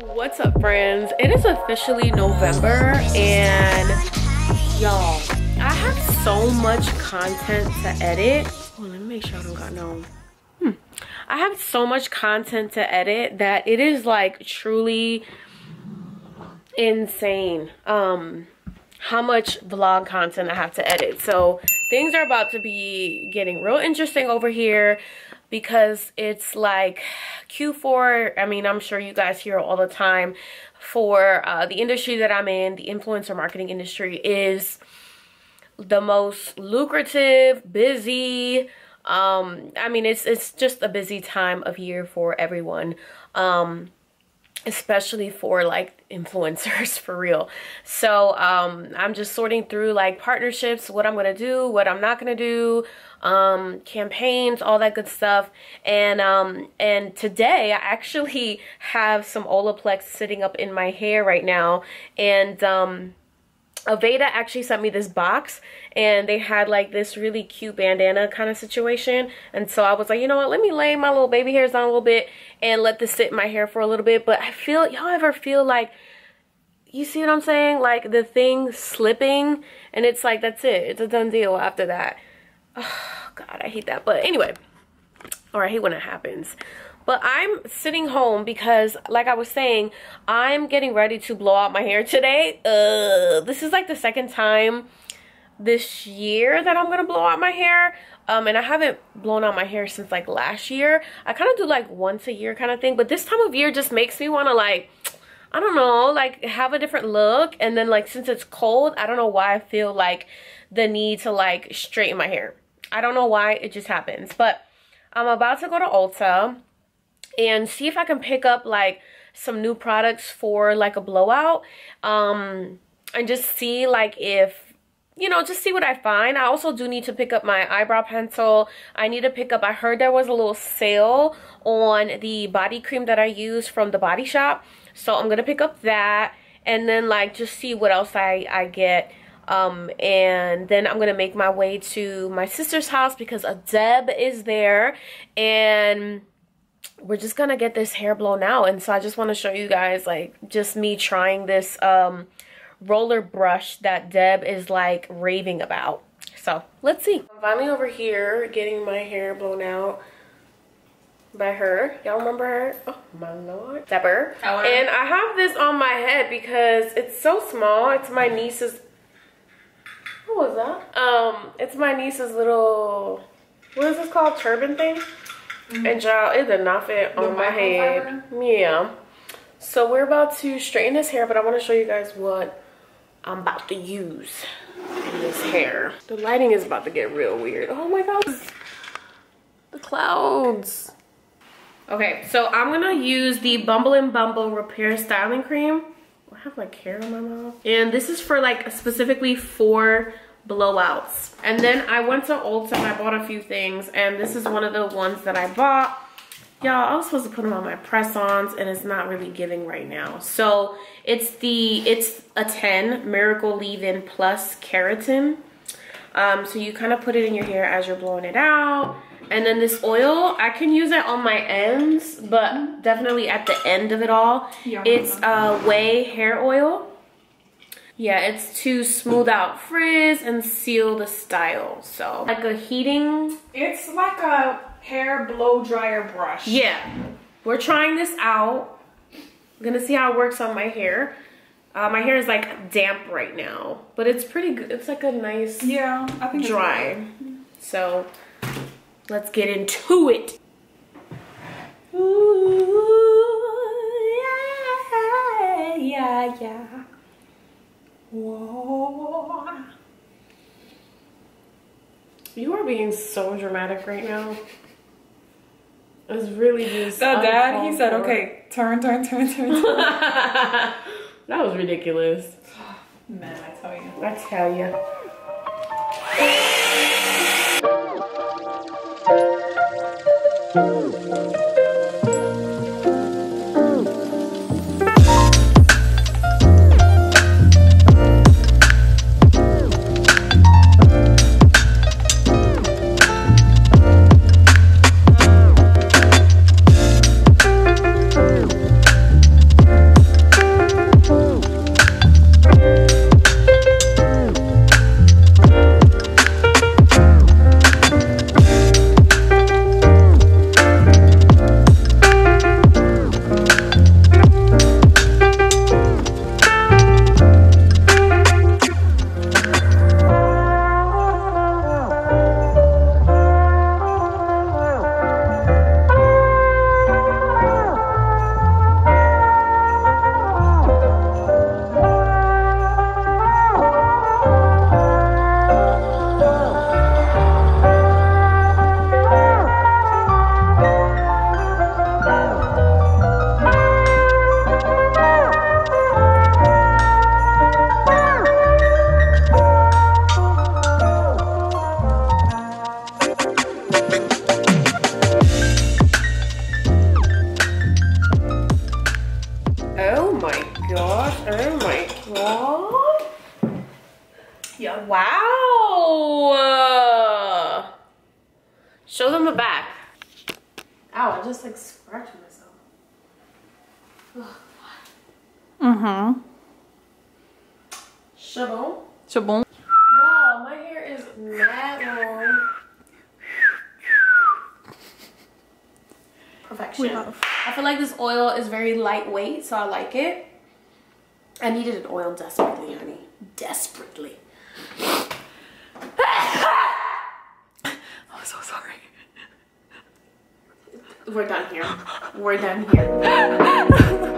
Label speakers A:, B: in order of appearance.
A: What's up, friends? It is officially November, and y'all, I have so much content to edit. Let me make sure I don't got no. Hmm. I have so much content to edit that it is like truly insane. Um, how much vlog content I have to edit. So things are about to be getting real interesting over here because it's like Q4. I mean, I'm sure you guys hear all the time for uh, the industry that I'm in, the influencer marketing industry is the most lucrative, busy. Um, I mean, it's it's just a busy time of year for everyone. Um, especially for like influencers for real. So um i'm just sorting through like partnerships what i'm gonna do what i'm not gonna do um campaigns all that good stuff. And um and today i actually have some olaplex sitting up in my hair right now. And um Aveda actually sent me this box and they had like this really cute bandana kind of situation. And so I was like, you know what, let me lay my little baby hairs on a little bit and let this sit in my hair for a little bit. But I feel, y'all ever feel like, you see what I'm saying? Like the thing slipping and it's like, that's it. It's a done deal after that. Oh, God, I hate that. But anyway, or I hate when it happens. But I'm sitting home because, like I was saying, I'm getting ready to blow out my hair today. This is like the second time this year that I'm going to blow out my hair. Um, and I haven't blown out my hair since like last year. I kind of do like once a year kind of thing. But this time of year just makes me want to like, I don't know, like have a different look. And then like since it's cold, I don't know why I feel like the need to like straighten my hair. I don't know why, it just happens. But I'm about to go to Ulta and see if I can pick up like some new products for like a blowout um and just see like if you know, just see what I find. I also do need to pick up my eyebrow pencil. I need to pick up, I heard there was a little sale on the body cream that I use from the Body Shop. So I'm going to pick up that and then like just see what else I, I get. Um, and then I'm going to make my way to my sister's house because a Deb is there. And we're just gonna get this hair blown out. And so I just want to show you guys like just me trying this um, roller brush that Deb is like raving about. So let's see. I'm finally over here getting my hair blown out by her. Y'all remember her? Oh my lord. Oh, and I have this on my head because it's so small. It's my niece's what was that? Um it's my niece's little what is this called? Turban thing Mm -hmm. And y'all, it did not fit the on my head. Fiber? Yeah. So we're about to straighten his hair, but I want to show you guys what I'm about to use in this hair. The lighting is about to get real weird. Oh my god. The clouds. Okay, so I'm gonna use the Bumble and Bumble Repair Styling Cream. I have like hair on my mouth. And this is for like specifically for blowouts. And then I went to Ulta and I bought a few things and this is one of the ones that I bought. Y'all, I was supposed to put them on my press-ons and it's not really giving right now. So it's the, it's a 10 Miracle Leave-In Plus Keratin. Um, so you kind of put it in your hair as you're blowing it out. And then this oil, I can use it on my ends, but definitely at the end of it all. Yeah, it's uh, Ouai hair oil. Yeah, it's to smooth out frizz and seal the style. So like a heating.
B: It's like a hair blow dryer brush.
A: Yeah, we're trying this out. I'm gonna see how it works on my hair. Uh, my hair is like damp right now, but it's pretty good. It's like a nice
B: yeah, I think
A: dry. So let's get into it. Ooh, yeah, yeah, yeah. You are being so dramatic right now. It was really just.
B: The dad, he said, okay, turn, turn, turn, turn, turn.
A: that was ridiculous.
B: Man, I tell you.
A: I tell you. Show them the back. Ow, I just like scratched myself.
C: Mm-hmm.
A: Shabon.
C: C'est bon.
A: Wow, my hair is mad long. Perfection.
C: We.
A: I feel like this oil is very lightweight, so I like it. I needed an oil desperately, honey. Desperately.
C: I'm so sorry.
A: We're done here. We're done here.